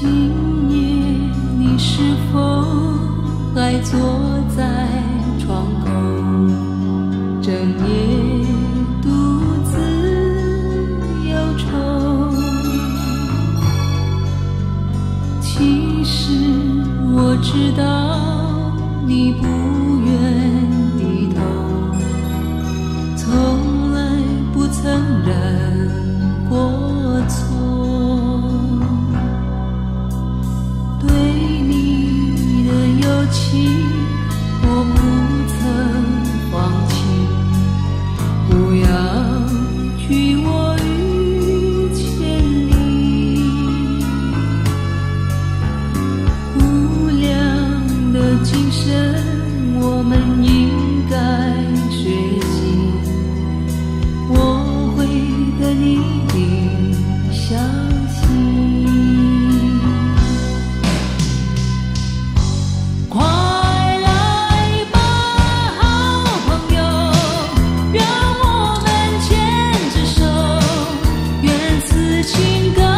今夜你是否还坐在窗口，整夜独自忧愁？其实我知道。此情高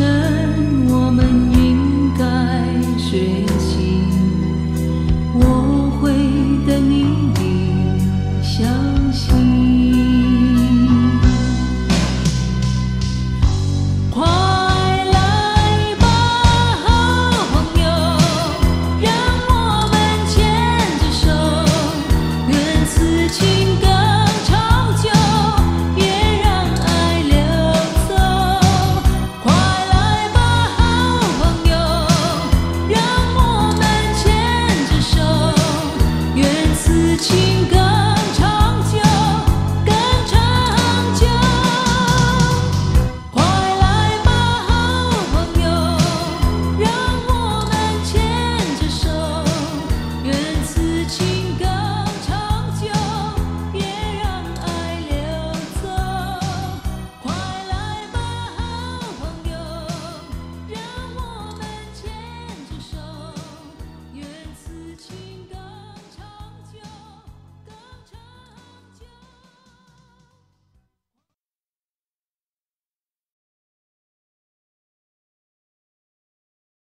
ocean.